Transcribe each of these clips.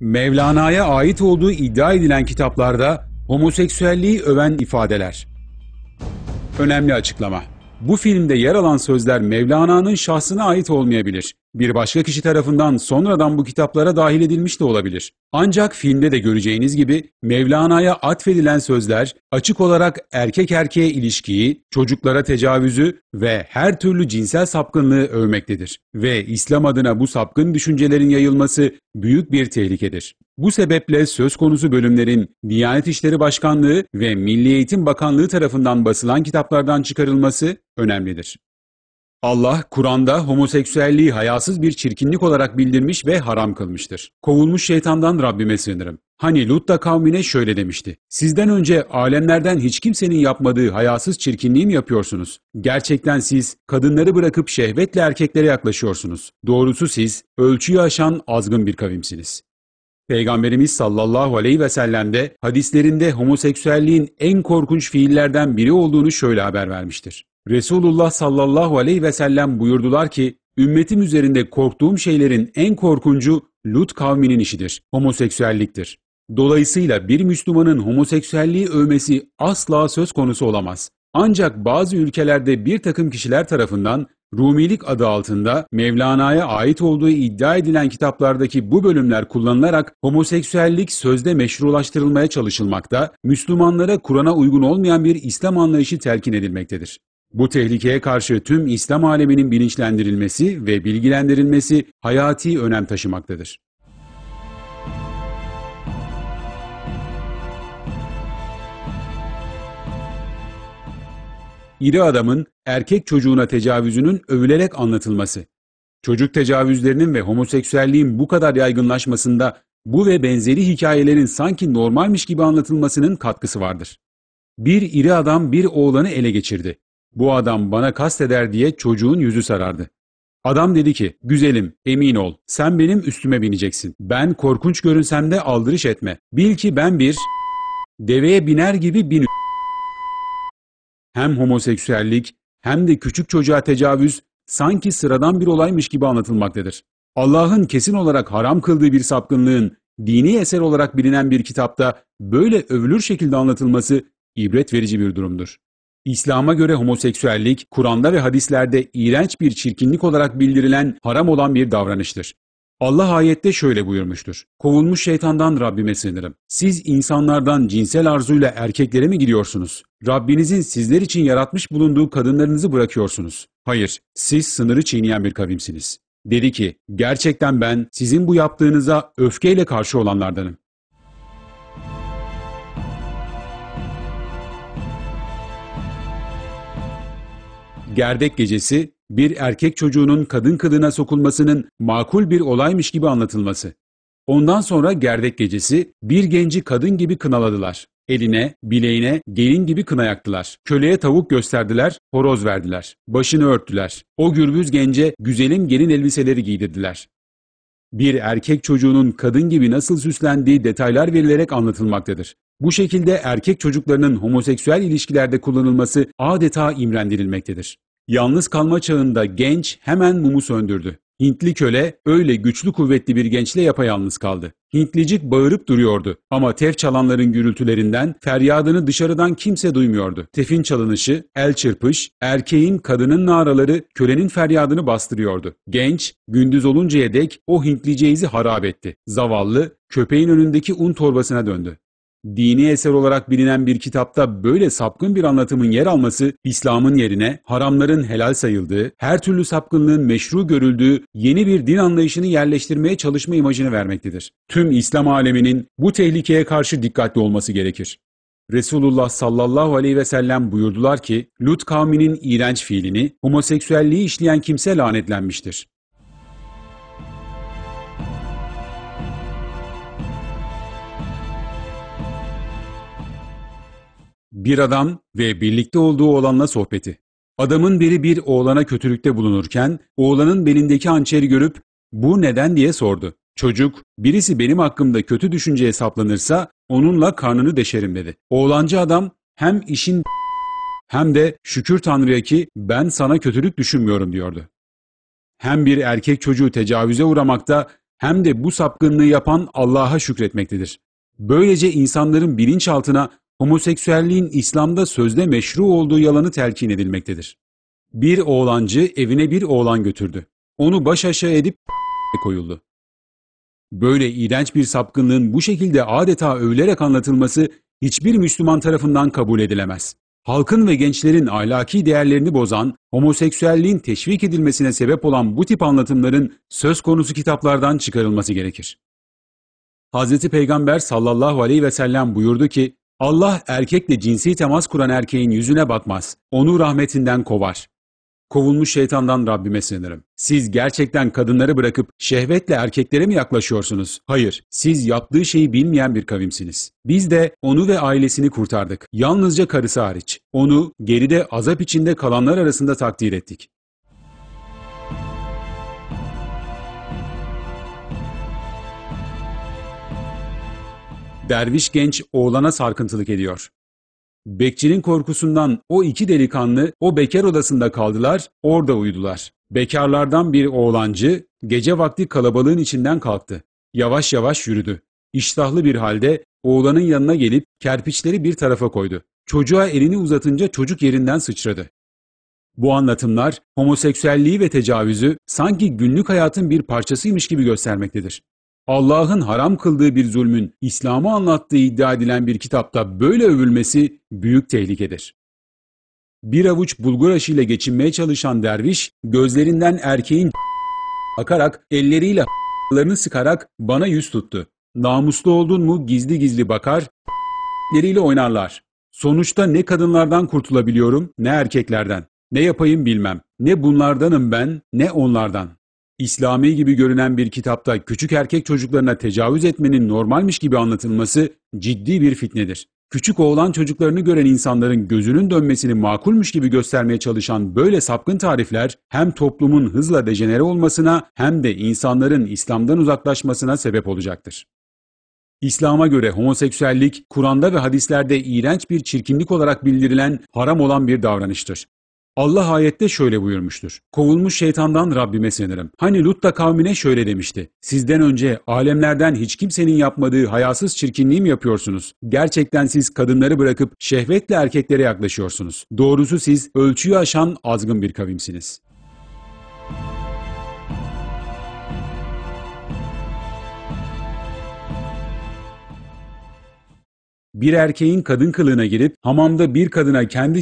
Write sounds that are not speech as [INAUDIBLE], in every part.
Mevlana'ya ait olduğu iddia edilen kitaplarda homoseksüelliği öven ifadeler. Önemli açıklama. Bu filmde yer alan sözler Mevlana'nın şahsına ait olmayabilir. Bir başka kişi tarafından sonradan bu kitaplara dahil edilmiş de olabilir. Ancak filmde de göreceğiniz gibi Mevlana'ya atfedilen sözler açık olarak erkek erkeğe ilişkiyi, çocuklara tecavüzü ve her türlü cinsel sapkınlığı övmektedir. Ve İslam adına bu sapkın düşüncelerin yayılması büyük bir tehlikedir. Bu sebeple söz konusu bölümlerin Diyanet İşleri Başkanlığı ve Milli Eğitim Bakanlığı tarafından basılan kitaplardan çıkarılması önemlidir. Allah Kur'an'da homoseksüelliği hayasız bir çirkinlik olarak bildirmiş ve haram kılmıştır. Kovulmuş şeytandan Rabbime sığınırım. Hani Lut da kavmine şöyle demişti. Sizden önce alemlerden hiç kimsenin yapmadığı hayasız çirkinliği mi yapıyorsunuz? Gerçekten siz kadınları bırakıp şehvetle erkeklere yaklaşıyorsunuz. Doğrusu siz ölçüyü aşan azgın bir kavimsiniz. Peygamberimiz sallallahu aleyhi ve sellem de hadislerinde homoseksüelliğin en korkunç fiillerden biri olduğunu şöyle haber vermiştir. Resulullah sallallahu aleyhi ve sellem buyurdular ki, ümmetim üzerinde korktuğum şeylerin en korkuncu Lut kavminin işidir, homoseksüelliktir. Dolayısıyla bir Müslümanın homoseksüelliği övmesi asla söz konusu olamaz. Ancak bazı ülkelerde bir takım kişiler tarafından Rumilik adı altında Mevlana'ya ait olduğu iddia edilen kitaplardaki bu bölümler kullanılarak homoseksüellik sözde meşrulaştırılmaya çalışılmakta, Müslümanlara Kur'an'a uygun olmayan bir İslam anlayışı telkin edilmektedir. Bu tehlikeye karşı tüm İslam aleminin bilinçlendirilmesi ve bilgilendirilmesi hayati önem taşımaktadır. İri adamın erkek çocuğuna tecavüzünün övülerek anlatılması. Çocuk tecavüzlerinin ve homoseksüelliğin bu kadar yaygınlaşmasında bu ve benzeri hikayelerin sanki normalmiş gibi anlatılmasının katkısı vardır. Bir iri adam bir oğlanı ele geçirdi. Bu adam bana kasteder diye çocuğun yüzü sarardı. Adam dedi ki, güzelim, emin ol, sen benim üstüme bineceksin. Ben korkunç görünsem de aldırış etme. Bil ki ben bir deveye biner gibi bin hem homoseksüellik hem de küçük çocuğa tecavüz sanki sıradan bir olaymış gibi anlatılmaktadır. Allah'ın kesin olarak haram kıldığı bir sapkınlığın dini eser olarak bilinen bir kitapta böyle övülür şekilde anlatılması ibret verici bir durumdur. İslam'a göre homoseksüellik, Kur'an'da ve hadislerde iğrenç bir çirkinlik olarak bildirilen haram olan bir davranıştır. Allah ayette şöyle buyurmuştur. Kovulmuş şeytandan Rabbime sığınırım. Siz insanlardan cinsel arzuyla erkeklere mi gidiyorsunuz? Rabbinizin sizler için yaratmış bulunduğu kadınlarınızı bırakıyorsunuz. Hayır, siz sınırı çiğneyen bir kavimsiniz. Dedi ki, gerçekten ben sizin bu yaptığınıza öfkeyle karşı olanlardanım. Gerdek Gecesi, bir erkek çocuğunun kadın kılığına sokulmasının makul bir olaymış gibi anlatılması. Ondan sonra Gerdek Gecesi, bir genci kadın gibi kınaladılar. Eline, bileğine gelin gibi kına yaktılar. Köleye tavuk gösterdiler, horoz verdiler. Başını örttüler. O gürbüz gence güzelim gelin elbiseleri giydirdiler. Bir erkek çocuğunun kadın gibi nasıl süslendiği detaylar verilerek anlatılmaktadır. Bu şekilde erkek çocuklarının homoseksüel ilişkilerde kullanılması adeta imrendirilmektedir. Yalnız kalma çağında genç hemen mumu söndürdü. Hintli köle öyle güçlü kuvvetli bir gençle yapayalnız kaldı. Hintlicik bağırıp duruyordu ama tef çalanların gürültülerinden feryadını dışarıdan kimse duymuyordu. Tefin çalınışı, el çırpış, erkeğin kadının naraları kölenin feryadını bastırıyordu. Genç gündüz oluncaya dek o Hintliceizi harap etti. Zavallı köpeğin önündeki un torbasına döndü dini eser olarak bilinen bir kitapta böyle sapkın bir anlatımın yer alması, İslam'ın yerine haramların helal sayıldığı, her türlü sapkınlığın meşru görüldüğü yeni bir din anlayışını yerleştirmeye çalışma imajını vermektedir. Tüm İslam aleminin bu tehlikeye karşı dikkatli olması gerekir. Resulullah sallallahu aleyhi ve sellem buyurdular ki, Lut kavminin iğrenç fiilini, homoseksüelliği işleyen kimse lanetlenmiştir. Bir adam ve birlikte olduğu oğlanla sohbeti. Adamın biri bir oğlana kötülükte bulunurken oğlanın belindeki hançeri görüp bu neden diye sordu. Çocuk birisi benim hakkımda kötü düşünceye saplanırsa onunla karnını deşerim dedi. Oğlancı adam hem işin hem de şükür Tanrı'ya ki ben sana kötülük düşünmüyorum diyordu. Hem bir erkek çocuğu tecavüze uğramakta hem de bu sapkınlığı yapan Allah'a şükretmektedir. Böylece insanların bilinçaltına homoseksüelliğin İslam'da sözde meşru olduğu yalanı telkin edilmektedir. Bir oğlancı evine bir oğlan götürdü. Onu baş aşağı edip [LAUGHS] koyuldu. Böyle iğrenç bir sapkınlığın bu şekilde adeta övülerek anlatılması hiçbir Müslüman tarafından kabul edilemez. Halkın ve gençlerin ahlaki değerlerini bozan, homoseksüelliğin teşvik edilmesine sebep olan bu tip anlatımların söz konusu kitaplardan çıkarılması gerekir. Hz. Peygamber sallallahu aleyhi ve sellem buyurdu ki, Allah erkekle cinsi temas kuran erkeğin yüzüne bakmaz, onu rahmetinden kovar. Kovulmuş şeytandan Rabbime sığınırım. Siz gerçekten kadınları bırakıp şehvetle erkeklere mi yaklaşıyorsunuz? Hayır, siz yaptığı şeyi bilmeyen bir kavimsiniz. Biz de onu ve ailesini kurtardık. Yalnızca karısı hariç. Onu geride azap içinde kalanlar arasında takdir ettik. Derviş genç oğlana sarkıntılık ediyor. Bekçinin korkusundan o iki delikanlı o bekar odasında kaldılar, orada uyudular. Bekarlardan bir oğlancı gece vakti kalabalığın içinden kalktı. Yavaş yavaş yürüdü. İştahlı bir halde oğlanın yanına gelip kerpiçleri bir tarafa koydu. Çocuğa elini uzatınca çocuk yerinden sıçradı. Bu anlatımlar homoseksüelliği ve tecavüzü sanki günlük hayatın bir parçasıymış gibi göstermektedir. Allah'ın haram kıldığı bir zulmün İslam'ı anlattığı iddia edilen bir kitapta böyle övülmesi büyük tehlikedir. Bir avuç bulgur aşıyla geçinmeye çalışan derviş, gözlerinden erkeğin akarak, elleriyle larını sıkarak bana yüz tuttu. Namuslu oldun mu gizli gizli bakar, leriyle oynarlar. Sonuçta ne kadınlardan kurtulabiliyorum ne erkeklerden. Ne yapayım bilmem. Ne bunlardanım ben ne onlardan. İslami gibi görünen bir kitapta küçük erkek çocuklarına tecavüz etmenin normalmiş gibi anlatılması ciddi bir fitnedir. Küçük oğlan çocuklarını gören insanların gözünün dönmesini makulmüş gibi göstermeye çalışan böyle sapkın tarifler hem toplumun hızla dejenere olmasına hem de insanların İslam'dan uzaklaşmasına sebep olacaktır. İslam'a göre homoseksüellik, Kur'an'da ve hadislerde iğrenç bir çirkinlik olarak bildirilen haram olan bir davranıştır. Allah ayette şöyle buyurmuştur. Kovulmuş şeytandan Rabbime sığınırım. Hani Lut da kavmine şöyle demişti. Sizden önce alemlerden hiç kimsenin yapmadığı hayasız çirkinliği mi yapıyorsunuz? Gerçekten siz kadınları bırakıp şehvetle erkeklere yaklaşıyorsunuz. Doğrusu siz ölçüyü aşan azgın bir kavimsiniz. Bir erkeğin kadın kılığına girip hamamda bir kadına kendi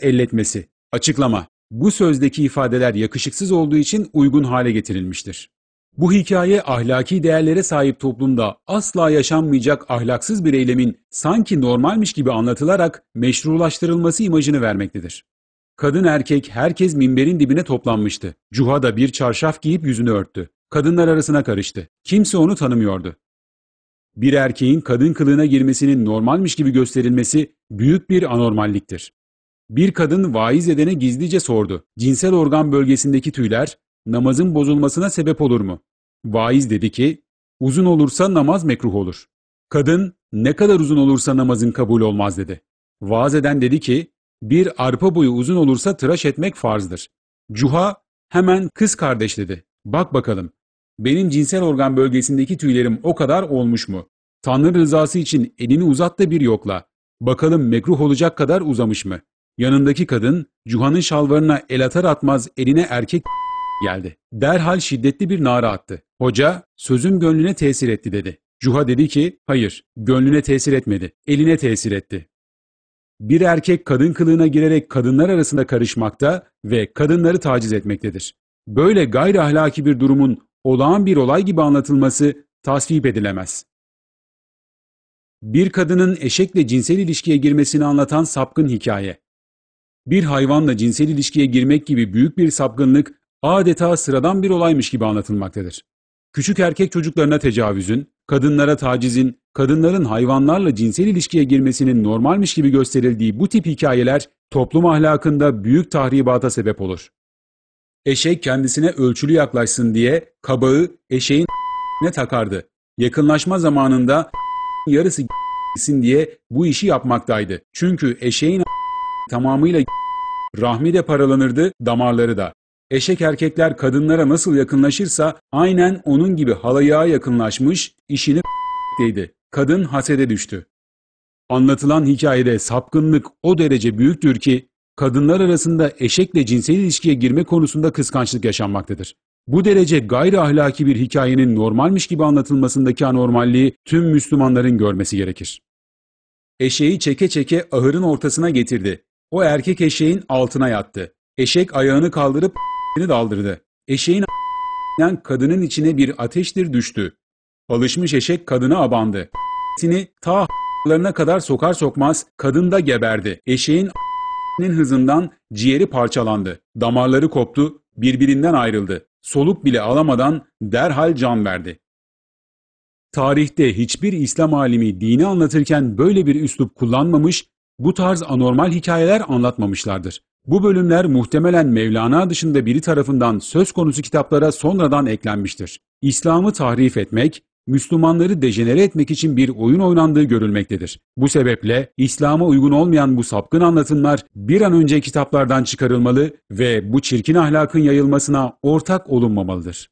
elletmesi. Açıklama. Bu sözdeki ifadeler yakışıksız olduğu için uygun hale getirilmiştir. Bu hikaye ahlaki değerlere sahip toplumda asla yaşanmayacak ahlaksız bir eylemin sanki normalmiş gibi anlatılarak meşrulaştırılması imajını vermektedir. Kadın erkek herkes minberin dibine toplanmıştı. Cuha da bir çarşaf giyip yüzünü örttü. Kadınlar arasına karıştı. Kimse onu tanımıyordu. Bir erkeğin kadın kılığına girmesinin normalmiş gibi gösterilmesi büyük bir anormalliktir. Bir kadın vaiz edene gizlice sordu. Cinsel organ bölgesindeki tüyler namazın bozulmasına sebep olur mu? Vaiz dedi ki, uzun olursa namaz mekruh olur. Kadın, ne kadar uzun olursa namazın kabul olmaz dedi. Vaaz eden dedi ki, bir arpa boyu uzun olursa tıraş etmek farzdır. Cuha, hemen kız kardeş dedi. Bak bakalım, benim cinsel organ bölgesindeki tüylerim o kadar olmuş mu? Tanrı rızası için elini uzat da bir yokla. Bakalım mekruh olacak kadar uzamış mı? Yanındaki kadın Cuhan'ın şalvarına el atar atmaz eline erkek geldi. Derhal şiddetli bir nara attı. Hoca sözüm gönlüne tesir etti dedi. Cuha dedi ki hayır gönlüne tesir etmedi eline tesir etti. Bir erkek kadın kılığına girerek kadınlar arasında karışmakta ve kadınları taciz etmektedir. Böyle gayri ahlaki bir durumun olağan bir olay gibi anlatılması tasvip edilemez. Bir kadının eşekle cinsel ilişkiye girmesini anlatan sapkın hikaye. Bir hayvanla cinsel ilişkiye girmek gibi büyük bir sapkınlık adeta sıradan bir olaymış gibi anlatılmaktadır. Küçük erkek çocuklarına tecavüzün, kadınlara tacizin, kadınların hayvanlarla cinsel ilişkiye girmesinin normalmiş gibi gösterildiği bu tip hikayeler toplum ahlakında büyük tahribata sebep olur. Eşek kendisine ölçülü yaklaşsın diye kabağı eşeğin ne takardı. Yakınlaşma zamanında yarısı diye bu işi yapmaktaydı. Çünkü eşeğin tamamıyla rahmi de paralanırdı, damarları da. Eşek erkekler kadınlara nasıl yakınlaşırsa aynen onun gibi halayığa yakınlaşmış, işini deydi. Kadın hasede düştü. Anlatılan hikayede sapkınlık o derece büyüktür ki kadınlar arasında eşekle cinsel ilişkiye girme konusunda kıskançlık yaşanmaktadır. Bu derece gayri ahlaki bir hikayenin normalmiş gibi anlatılmasındaki anormalliği tüm Müslümanların görmesi gerekir. Eşeği çeke çeke ahırın ortasına getirdi. O erkek eşeğin altına yattı. Eşek ayağını kaldırıp daldırdı. Eşeğin kadının içine bir ateştir düştü. Alışmış eşek kadına abandı. Sini ta larına kadar sokar sokmaz kadın da geberdi. Eşeğin hızından ciğeri parçalandı. Damarları koptu, birbirinden ayrıldı. Soluk bile alamadan derhal can verdi. Tarihte hiçbir İslam alimi dini anlatırken böyle bir üslup kullanmamış, bu tarz anormal hikayeler anlatmamışlardır. Bu bölümler muhtemelen Mevlana dışında biri tarafından söz konusu kitaplara sonradan eklenmiştir. İslam'ı tahrif etmek, Müslümanları dejenere etmek için bir oyun oynandığı görülmektedir. Bu sebeple İslam'a uygun olmayan bu sapkın anlatımlar bir an önce kitaplardan çıkarılmalı ve bu çirkin ahlakın yayılmasına ortak olunmamalıdır.